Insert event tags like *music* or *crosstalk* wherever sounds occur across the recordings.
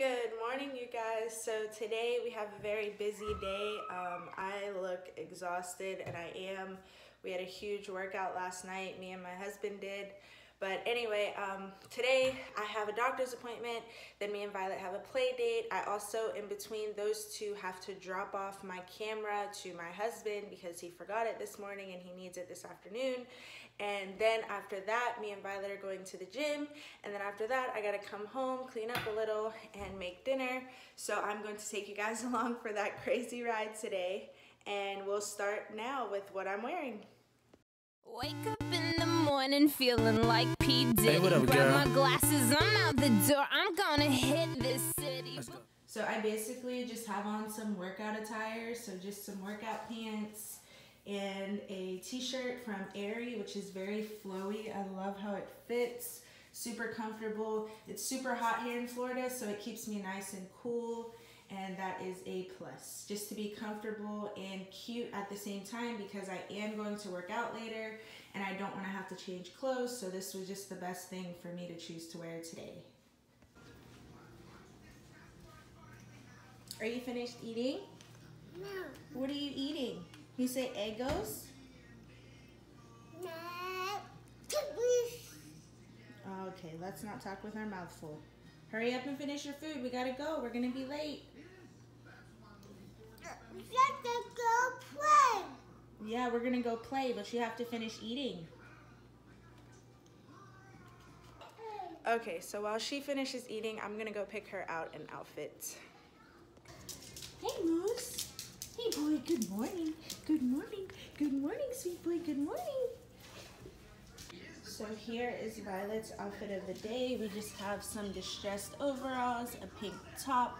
Good morning, you guys. So today we have a very busy day. Um, I look exhausted and I am. We had a huge workout last night, me and my husband did. But anyway, um, today I have a doctor's appointment. Then me and Violet have a play date. I also, in between those two, have to drop off my camera to my husband because he forgot it this morning and he needs it this afternoon. And then after that, me and Violet are going to the gym. And then after that, I gotta come home, clean up a little, and make dinner. So I'm going to take you guys *laughs* along for that crazy ride today. And we'll start now with what I'm wearing. Wake up in the morning feeling like P. Diddy. Hey, what up, Grab girl? my glasses, I'm out the door. I'm gonna hit this city. So I basically just have on some workout attire, so just some workout pants and a t-shirt from Aerie, which is very flowy. I love how it fits, super comfortable. It's super hot here in Florida, so it keeps me nice and cool, and that is a plus. Just to be comfortable and cute at the same time because I am going to work out later and I don't want to have to change clothes, so this was just the best thing for me to choose to wear today. Are you finished eating? No, What are you eating? You say Eggos? no. Okay, let's not talk with our mouth full. Hurry up and finish your food. We gotta go. We're gonna be late. We got to go play. Yeah, we're gonna go play, but you have to finish eating. Okay, so while she finishes eating, I'm gonna go pick her out an outfit. Hey, Moose. Hey, boy, good morning. Good morning. Good morning, sweet boy. Good morning. So here is Violet's outfit of the day. We just have some distressed overalls, a pink top,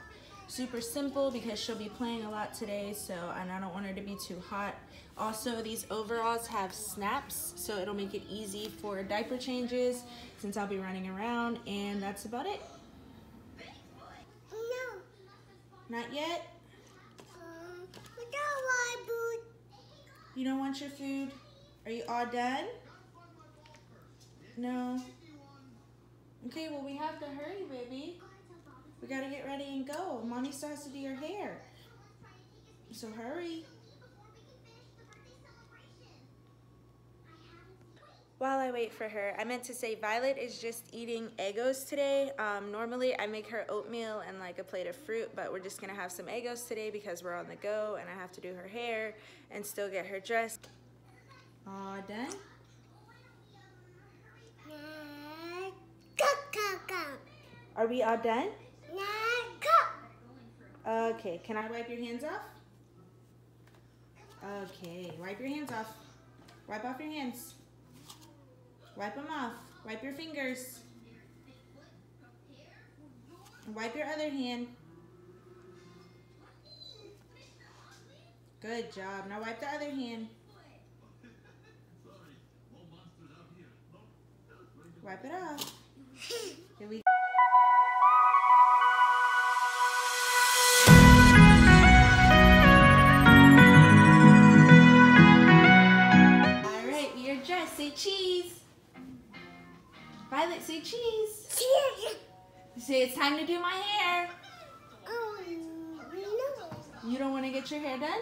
super simple because she'll be playing a lot today, so and I don't want her to be too hot. Also, these overalls have snaps, so it'll make it easy for diaper changes since I'll be running around, and that's about it. No, Not yet? um, we don't want food. You don't want your food? Are you all done? No. Okay, well we have to hurry, baby. We gotta get ready and go. Mommy still has to do your hair. So hurry. While I wait for her, I meant to say Violet is just eating Eggos today. Um, normally I make her oatmeal and like a plate of fruit, but we're just gonna have some Eggos today because we're on the go and I have to do her hair and still get her dressed. All done? No, go, go, go. Are we all done? Go. Okay, can I wipe your hands off? Okay, wipe your hands off. Wipe off your hands. Wipe them off. Wipe your fingers. Wipe your other hand. Good job. Now wipe the other hand. Wipe it off. Here we All cheese. Violet, say cheese. Cheers. Say it's time to do my hair. Oh, no. You don't want to get your hair done?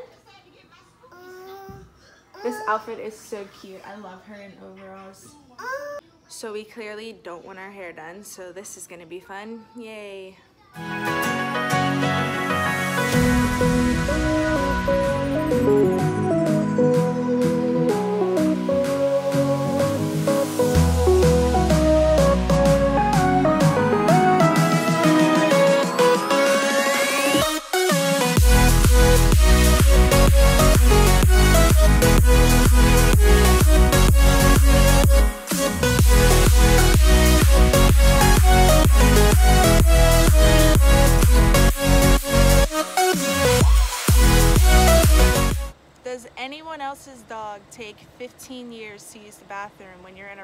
Uh, This outfit is so cute. I love her in overalls. uh, So we clearly don't want our hair done, so this is gonna be fun. Yay.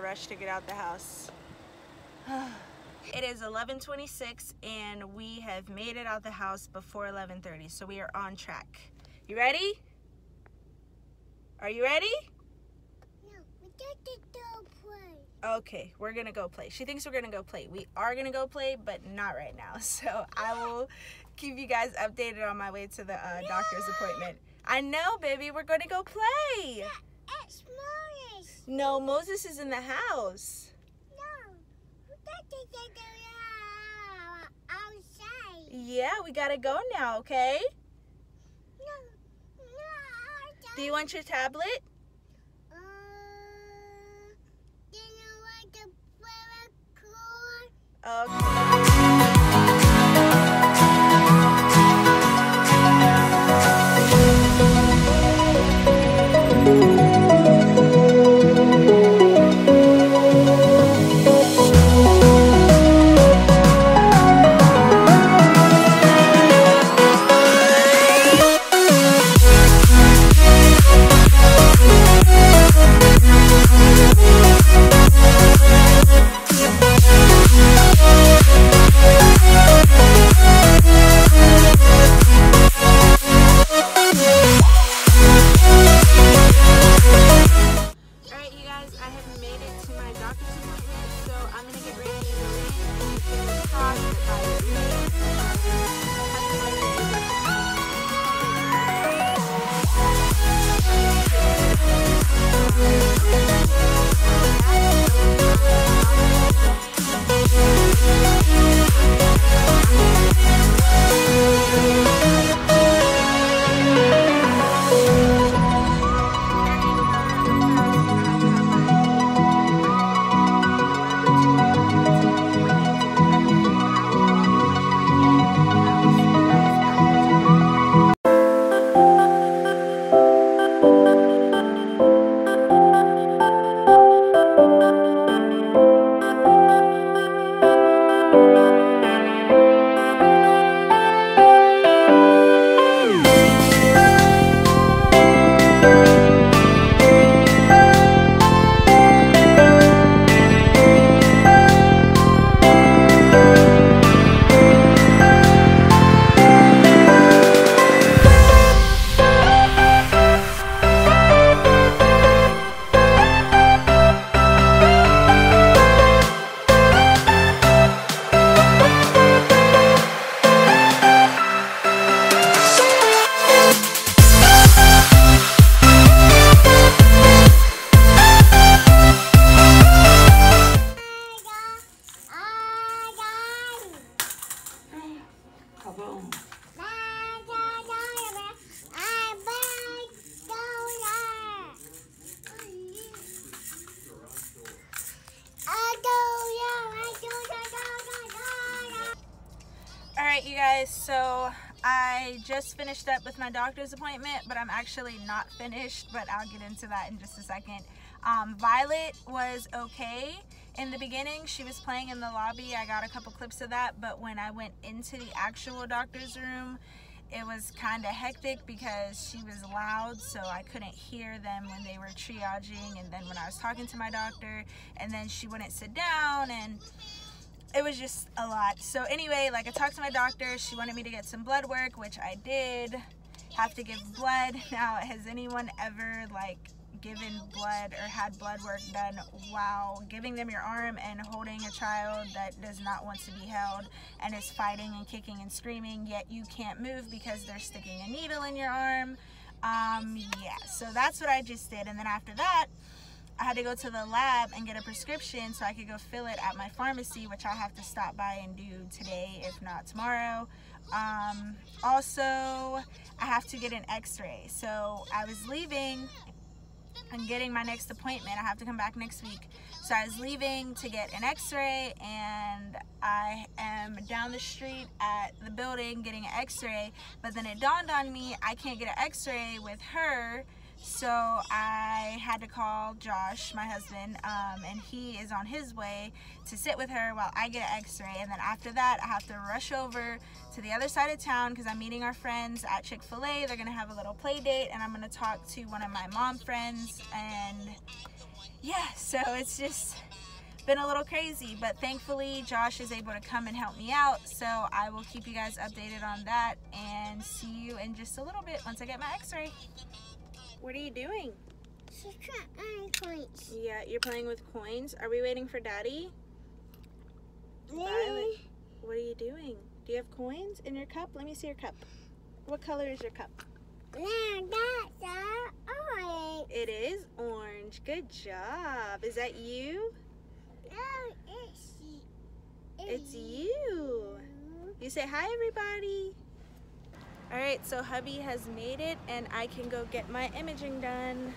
Rush to get out the house? *sighs* it is 11:26 and we have made it out the house before 11:30, so we are on track. You ready? Are you ready? no, we got to go play. Okay, we're gonna go play. She thinks we're gonna go play. We are gonna go play, but not right now. *laughs* So I will keep you guys updated on my way to the uh, doctor's appointment. I know, baby. We're gonna go play. It's No, Moses is in the house. No. Outside. Yeah, we gotta go now. Okay. No. No. Do you want your tablet? Cool? Alright, you guys, so I just finished up with my doctor's appointment, but I'm actually not finished, but I'll get into that in just a second. Um, Violet was okay in the beginning. She was playing in the lobby. I got a couple clips of that, but when I went into the actual doctor's room, it was kind of hectic because she was loud, so I couldn't hear them when they were triaging. And then when I was talking to my doctor, and then she wouldn't sit down, and it was just a lot. So anyway, like I talked to my doctor, she wanted me to get some blood work, which I did. Have to give blood. *laughs* Now, has anyone ever like given blood or had blood work done while giving them your arm and holding a child that does not want to be held and is fighting and kicking and screaming, yet you can't move because they're sticking a needle in your arm? Um, yeah, so that's what I just did. And then after that, I had to go to the lab and get a prescription so I could go fill it at my pharmacy, which I'll have to stop by and do today, if not tomorrow. Um, also, I have to get an x-ray. So I was leaving and getting my next appointment. I have to come back next week. So I was leaving to get an x-ray and I am down the street at the building getting an x-ray. But then it dawned on me I can't get an x-ray with her so I had to call Josh, my husband, um, and he is on his way to sit with her while I get an x-ray. And then after that, I have to rush over to the other side of town because I'm meeting our friends at Chick-fil-A. They're going to have a little play date and I'm going to talk to one of my mom friends. And yeah, so it's just been a little crazy, but thankfully Josh is able to come and help me out. So I will keep you guys updated on that and see you in just a little bit once I get my x-ray. What are you doing? She's trying coins. Yeah, you're playing with coins. Are we waiting for daddy? Violet, what are you doing? Do you have coins in your cup? Let me see your cup. What color is your cup? Now that's orange. It is orange. Good job. Is that you? No, it's It's you. You say hi, everybody. All right, so hubby has made it, and I can go get my imaging done.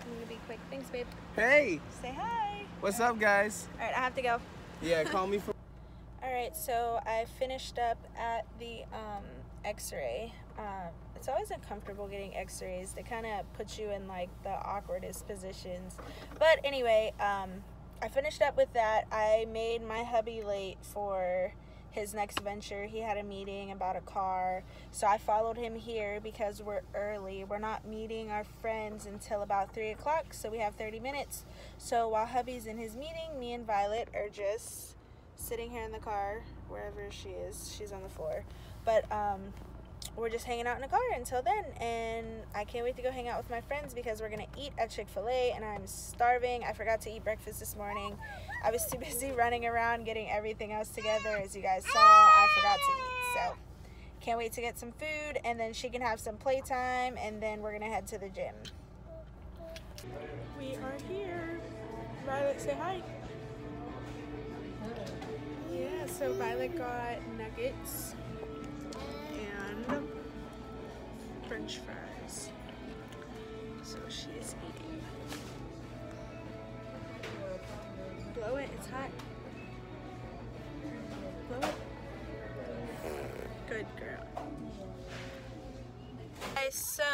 I'm gonna be quick. Thanks, babe. Hey, Say hi. what's up, guys? All right, I have to go. Yeah, call me for. *laughs* All right, so I finished up at the um, X-ray. Um, it's always uncomfortable getting X-rays. They kind of put you in like the awkwardest positions. But anyway, um, I finished up with that. I made my hubby late for his next venture. He had a meeting about a car, so I followed him here because we're early. We're not meeting our friends until about three o'clock, so we have 30 minutes. So while hubby's in his meeting, me and Violet are just sitting here in the car wherever she is she's on the floor but um we're just hanging out in the car until then and i can't wait to go hang out with my friends because we're gonna eat at chick-fil-a and i'm starving. I forgot to eat breakfast this morning. I was *laughs* too busy running around getting everything else together as you guys saw. I forgot to eat so can't wait to get some food and then she can have some playtime and then we're gonna head to the gym. We are here. Violet say hi. Yeah, so Violet got nuggets and french fries. So she is eating. Blow it, it's hot. Blow it. Good girl. Okay, so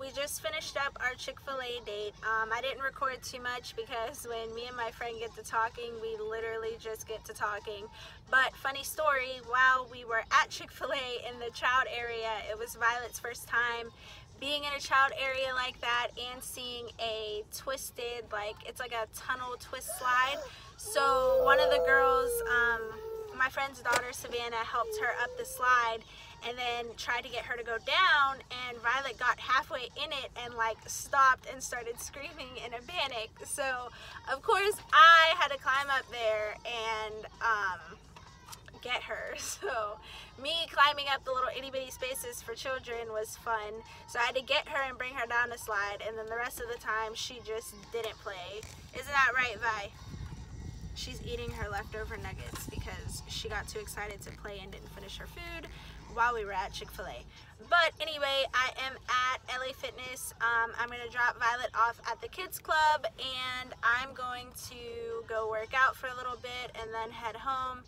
we just finished up our Chick-fil-A date. Um, I didn't record too much because when me and my friend get to talking, we literally just get to talking. But funny story, while we were at Chick-fil-A in the child area, it was Violet's first time being in a child area like that and seeing a twisted, like it's like a tunnel twist slide. So one of the girls, um, my friend's daughter Savannah helped her up the slide and then tried to get her to go down and Violet got halfway in it and like stopped and started screaming in a panic. So of course I had to climb up there and um, get her. *laughs* So me climbing up the little itty bitty spaces for children was fun. So I had to get her and bring her down the slide and then the rest of the time she just didn't play. Isn't that right Vi? She's eating her leftover nuggets because she got too excited to play and didn't finish her food while we were at Chick-fil-A. But anyway, I am at LA Fitness. Um, I'm going to drop Violet off at the kids club and I'm going to go work out for a little bit and then head home.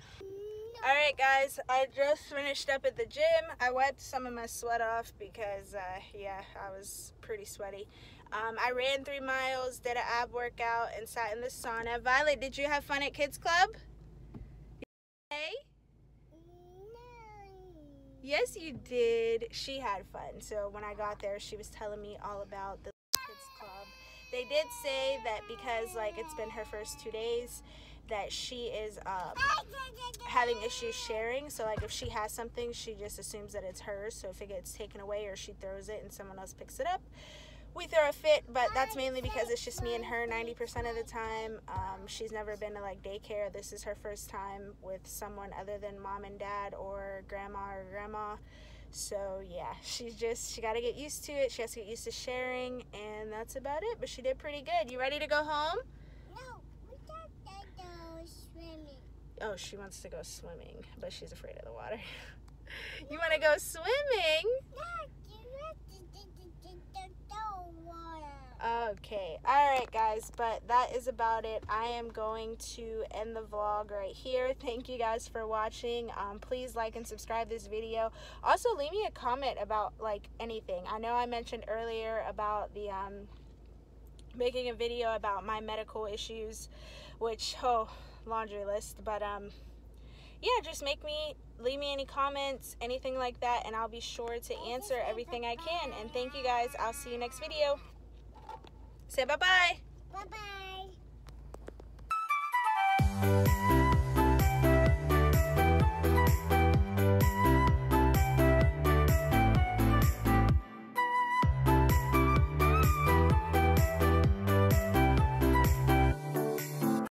Alright guys, I just finished up at the gym. I wiped some of my sweat off because, uh, yeah, I was pretty sweaty. Um, I ran three miles, did an ab workout, and sat in the sauna. Violet, did you have fun at Kids Club? Hey? Yes, you did. She had fun. So when I got there, she was telling me all about the kids club. They did say that because like it's been her first two days, that she is um, having issues sharing. So like if she has something, she just assumes that it's hers. So if it gets taken away or she throws it and someone else picks it up, we throw a fit. But that's mainly because it's just me and her 90% of the time. Um, she's never been to like daycare. This is her first time with someone other than mom and dad or grandma or grandma. So yeah, she's just she got to get used to it. She has to get used to sharing, and that's about it. But she did pretty good. You ready to go home? No, we got to go swimming. Oh, she wants to go swimming, but she's afraid of the water. *laughs* you want to go swimming? No, Okay. All right, guys, but that is about it. I am going to end the vlog right here. *laughs* Thank you guys for watching. Um, please like and subscribe this video. Also, leave me a comment about like anything. I know I mentioned earlier about the um, making a video about my medical issues, which oh, laundry list. But um, yeah, just make me leave me any comments, anything like that, and I'll be sure to answer everything I can. And thank you guys. I'll see you next video. Say bye bye. Bye bye.